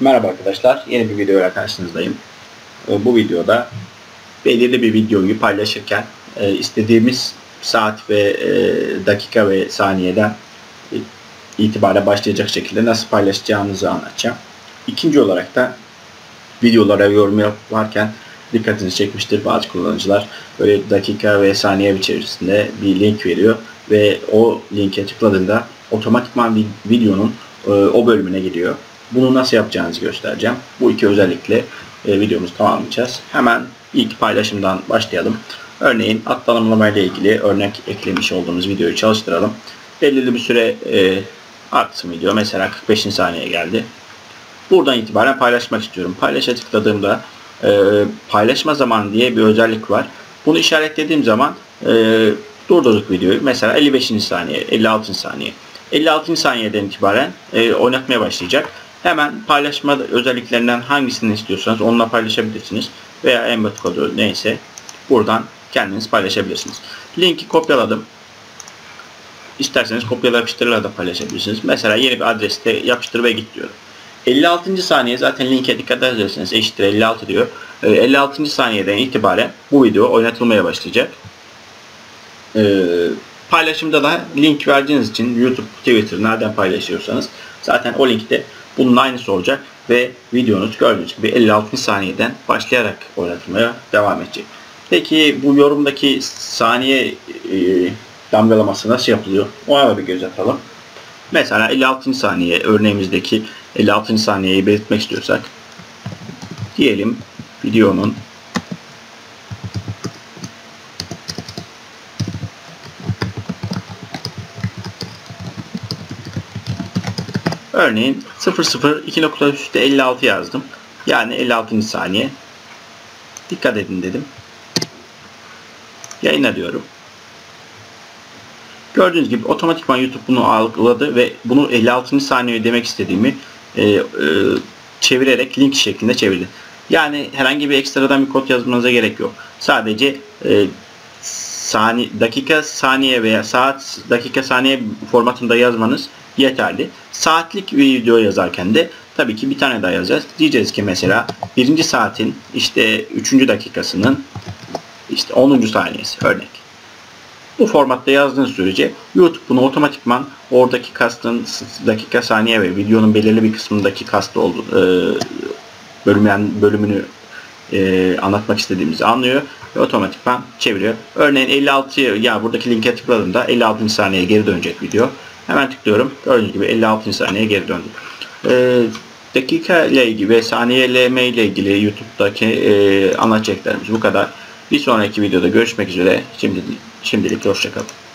Merhaba arkadaşlar, yeni bir videoyla karşınızdayım. Ee, Bu videoda belirli bir videoyu paylaşırken e, istediğimiz saat ve e, dakika ve saniyeden itibaren başlayacak şekilde nasıl paylaşacağımızı anlatacağım. İkinci olarak da videolara yorum yaparken dikkatinizi çekmiştir bazı kullanıcılar böyle dakika ve saniye içerisinde bir link veriyor ve o linke tıkladığında otomatikman videonun e, o bölümüne gidiyor. Bunu nasıl yapacağınızı göstereceğim. Bu iki özellikle e, videomuzu tamamlayacağız. Hemen ilk paylaşımdan başlayalım. Örneğin at tanımlama ile ilgili örnek eklemiş olduğumuz videoyu çalıştıralım. Belirli bir süre e, artsın video. Mesela 45. saniye geldi. Buradan itibaren paylaşmak istiyorum. Paylaşa tıkladığımda e, paylaşma zamanı diye bir özellik var. Bunu işaretlediğim zaman e, durdurduk videoyu. Mesela 55. saniye, 56. saniye. 56. saniyeden itibaren e, oynatmaya başlayacak. Hemen paylaşma özelliklerinden hangisini istiyorsanız onunla paylaşabilirsiniz. Veya embed kodu neyse buradan kendiniz paylaşabilirsiniz. Linki kopyaladım. İsterseniz kopyala yapıştırla da paylaşabilirsiniz. Mesela yeni bir adreste yapıştır ve git diyorum. 56. saniye zaten linke dikkat ederseniz eşittir 56 diyor. 56. Ee, saniyeden itibaren bu video oynatılmaya başlayacak. Ee, paylaşımda da link verdiğiniz için YouTube, Twitter nereden paylaşıyorsanız zaten o linkte bunun aynısı olacak ve videonuz gördüğünüz gibi 56 saniyeden başlayarak oynatılmaya devam edecek. Peki bu yorumdaki saniye e, damgalaması nasıl yapılıyor? Ona da bir göz atalım. Mesela 56. saniye örneğimizdeki 56. saniyeyi belirtmek istiyorsak diyelim videonun Örneğin 00 2.56 yazdım. Yani 56. saniye. Dikkat edin dedim. Yayına diyorum. Gördüğünüz gibi otomatikman YouTube bunu algıladı ve bunu 56. saniye demek istediğimi e, e, çevirerek link şeklinde çevirdi. Yani herhangi bir ekstradan bir kod yazmanıza gerek yok. Sadece e, sani, dakika saniye veya saat dakika saniye formatında yazmanız yeterli. Saatlik bir video yazarken de tabii ki bir tane daha yazacağız. Diyeceğiz ki mesela birinci saatin işte üçüncü dakikasının işte 10. saniyesi örnek. Bu formatta yazdığınız sürece YouTube bunu otomatikman oradaki kastın dakika saniye ve videonun belirli bir kısmındaki kastı e, bölümden bölümünü e, anlatmak istediğimizi anlıyor ve otomatikman çeviriyor. Örneğin 56 ya buradaki linke tıkladığımda 56. saniye geri dönecek video. Hemen tıklıyorum. Gördüğünüz gibi 56. saniye geri döndü. E, dakika ile ilgili ve saniyeleme ile ilgili YouTube'daki e, anlatacaklarımız bu kadar. Bir sonraki videoda görüşmek üzere. Şimdilik, şimdilik hoşçakalın.